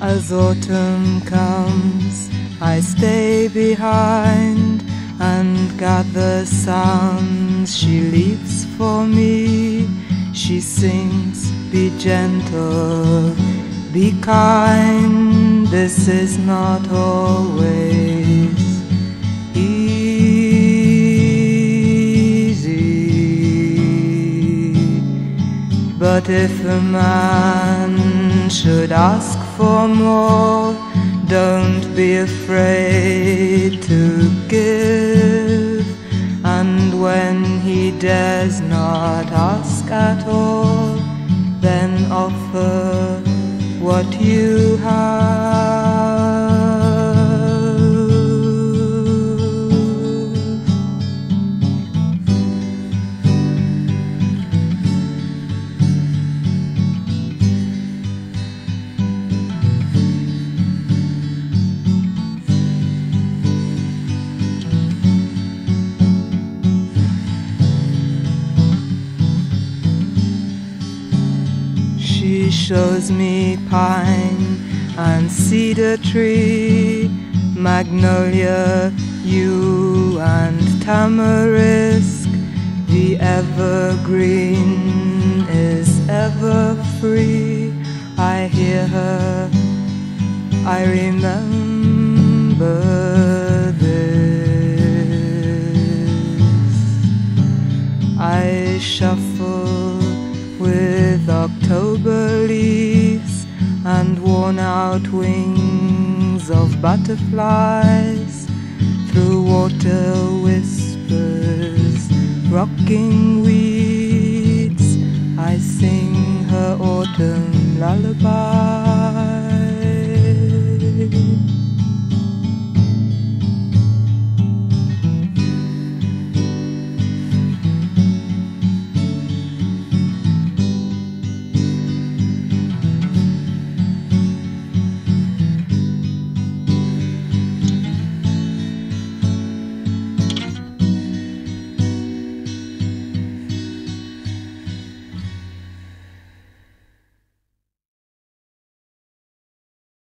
As autumn comes, I stay behind and gather sounds she leaves for me. She sings, Be gentle, be kind, this is not always But if a man should ask for more, don't be afraid to give. And when he dares not ask at all, then offer what you have. She shows me pine and cedar tree, magnolia, yew and tamarisk. The evergreen is ever free. I hear her, I remember leaves and worn out wings of butterflies through water whispers, rocking weeds. I sing her autumn lullaby.